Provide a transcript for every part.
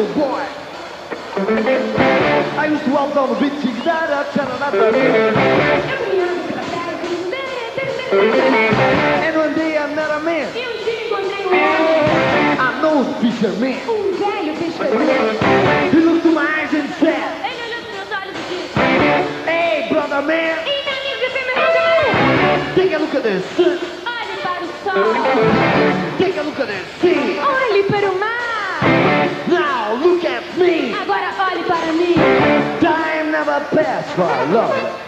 little boy. I used to walk on the beach, you got a And one day I met a man. I know a fisherman. He looked to my eyes and said, Hey, brother man. Take a look at this. Take a look at this. Time never passed for love.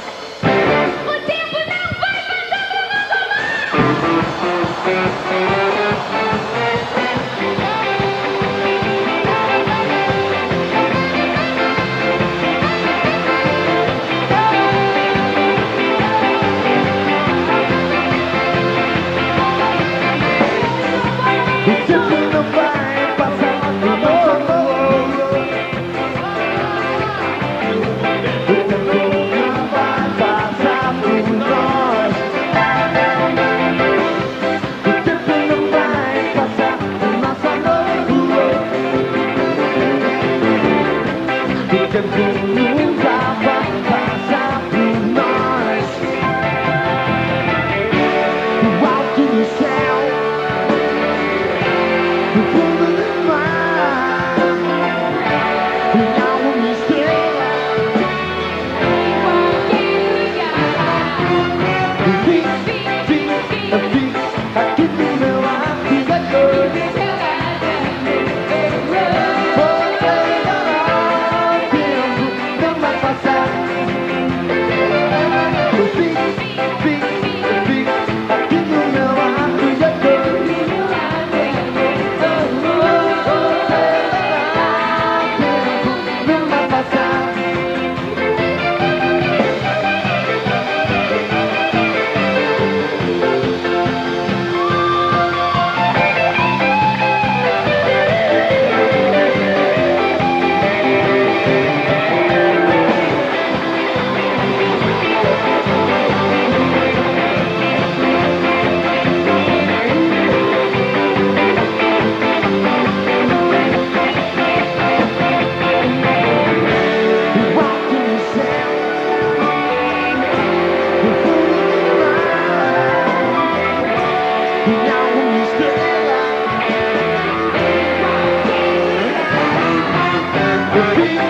Be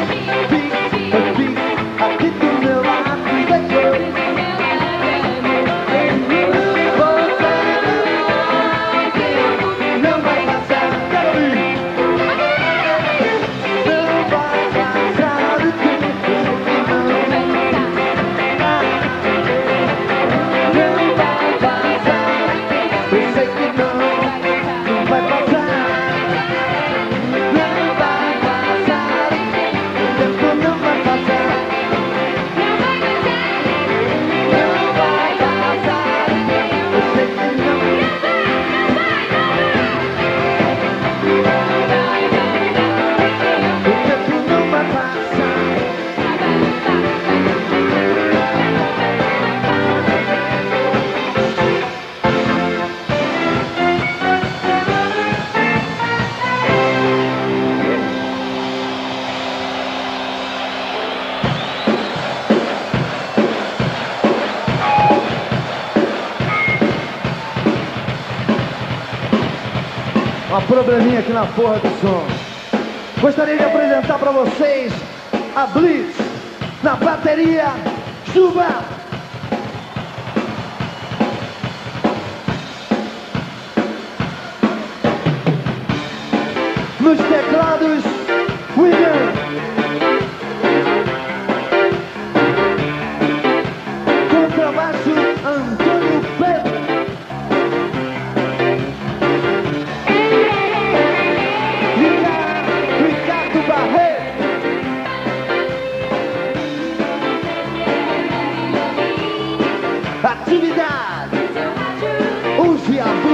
Uma probleminha aqui na porra do som. Gostaria de apresentar para vocês a Blitz na bateria. Chuva! Here